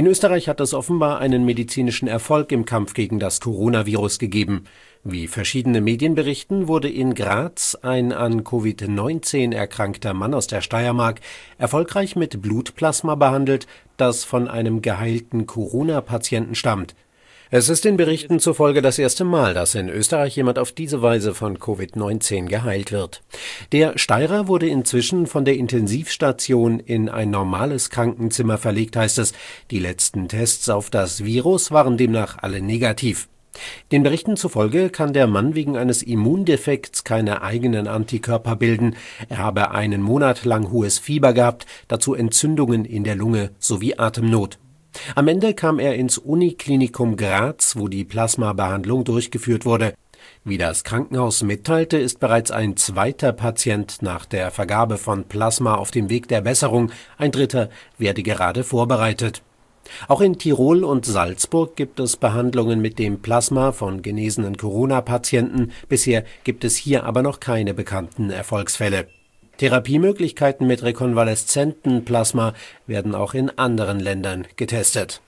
In Österreich hat es offenbar einen medizinischen Erfolg im Kampf gegen das Coronavirus gegeben. Wie verschiedene Medien berichten, wurde in Graz ein an Covid-19 erkrankter Mann aus der Steiermark erfolgreich mit Blutplasma behandelt, das von einem geheilten Corona-Patienten stammt. Es ist den Berichten zufolge das erste Mal, dass in Österreich jemand auf diese Weise von Covid-19 geheilt wird. Der Steirer wurde inzwischen von der Intensivstation in ein normales Krankenzimmer verlegt, heißt es. Die letzten Tests auf das Virus waren demnach alle negativ. Den Berichten zufolge kann der Mann wegen eines Immundefekts keine eigenen Antikörper bilden. Er habe einen Monat lang hohes Fieber gehabt, dazu Entzündungen in der Lunge sowie Atemnot. Am Ende kam er ins Uniklinikum Graz, wo die Plasmabehandlung durchgeführt wurde. Wie das Krankenhaus mitteilte, ist bereits ein zweiter Patient nach der Vergabe von Plasma auf dem Weg der Besserung, ein dritter werde gerade vorbereitet. Auch in Tirol und Salzburg gibt es Behandlungen mit dem Plasma von genesenen Corona-Patienten, bisher gibt es hier aber noch keine bekannten Erfolgsfälle Therapiemöglichkeiten mit rekonvaleszentem Plasma werden auch in anderen Ländern getestet